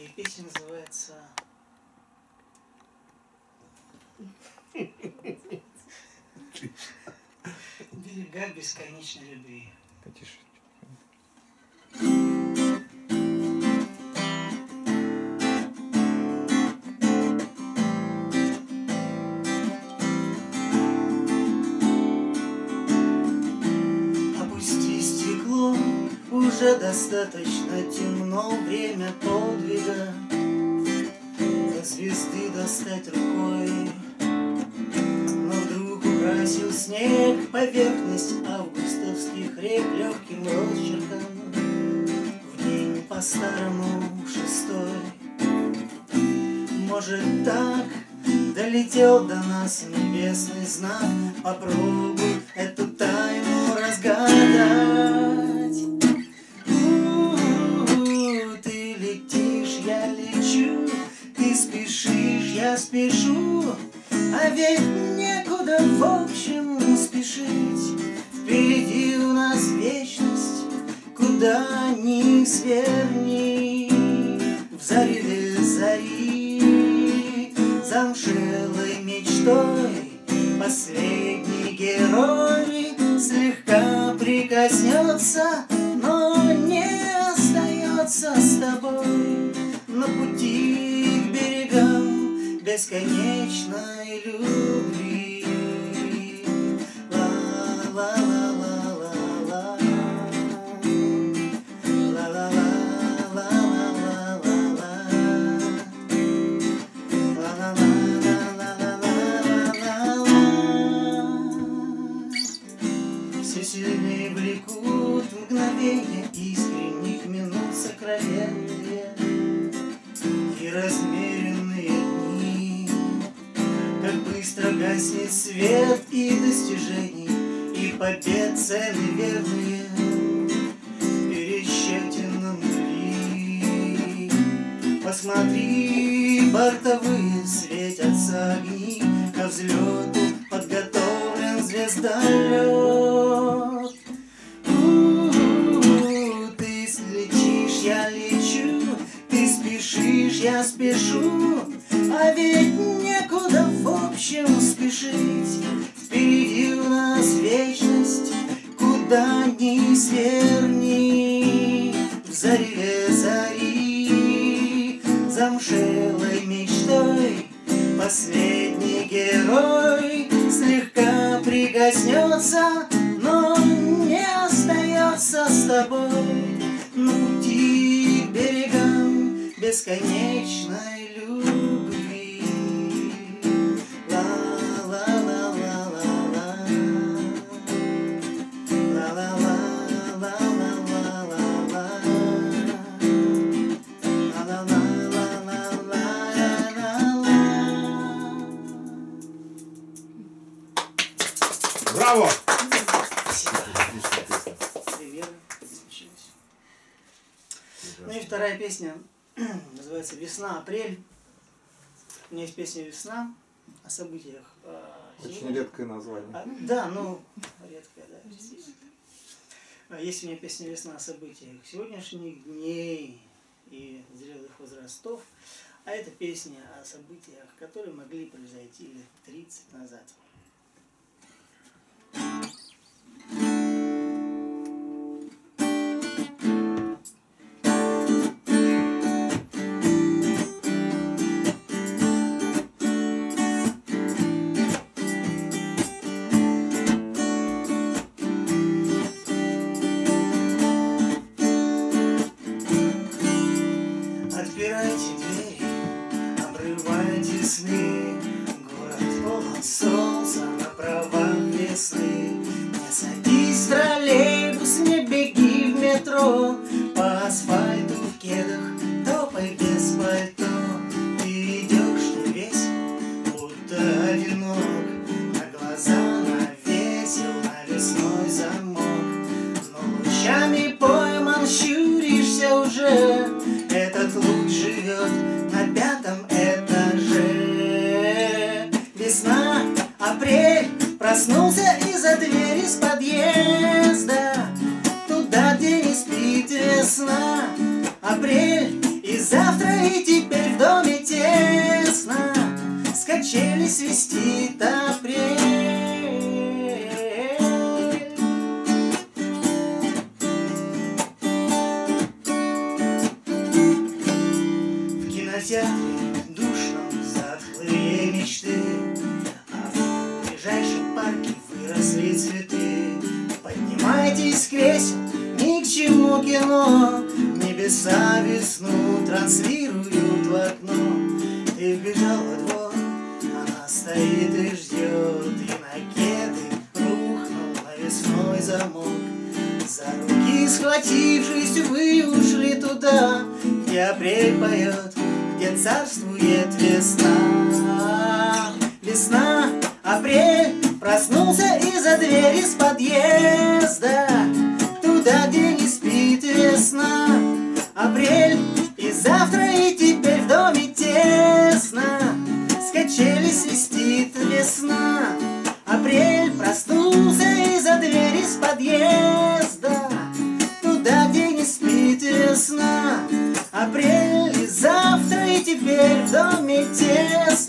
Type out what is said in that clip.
И песня называется Берега бесконечной любви. Потише. Уже достаточно темно Время подвига. До звезды достать рукой. Но вдруг украсил снег Поверхность августовских рек Легким росчерком. В день по-старому шестой. Может так долетел до нас небесный знак? Попробуй эту тайну разгадать я спешу А ведь некуда в общем спешить. Впереди у нас вечность Куда ни сверни. В зареве зари Замшелой мечтой Последний герой Слегка прикоснется Бесконечной любви гаснет свет и достижений, и побед цены верные в пересчетенном нули. Посмотри, бортовые светятся огни, Ко взлету подготовлен звездолет. У-у-у, Ты слетишь, я лечу, ты спешишь, я спешу, А ведь некуда общем спешить. Впереди у нас вечность, куда ни сверни, В зареве зари, замшелой мечтой Последний герой слегка прикоснется, но не остается с тобой к берегам бесконечной Браво! Ну и вторая песня называется «Весна-апрель». У меня есть песня «Весна» о событиях. а, Очень сегодня- редкое название. А, да, ну, редкая, да. А, Есть у меня песня «Весна» о событиях сегодняшних дней и зрелых возрастов. А это песня о событиях, которые могли произойти лет 30 назад. So проснулся из-за двери с подъезда. Туда, где не спит весна. Апрель, из-за завтра, и теперь в доме тесно. С качели свистит апрель. В кинотеатре выросли цветы. Поднимайтесь с кресел, ни к чему кино. Небеса весну транслируют в окно. Ты вбежал во двор, она стоит и ждет. И на кеды рухнул навесной замок. За руки схватившись, вы ушли туда. Где апрель поет, где царствует весна. Весна, апрель, проснулся из-за двери с подъезда Туда, где не спит весна. Апрель, и завтра, и теперь в доме тесно. С качели свистит весна. Апрель проснулся из-за двери с подъезда Туда, где не спит весна. Апрель, и завтра, и теперь в доме тесно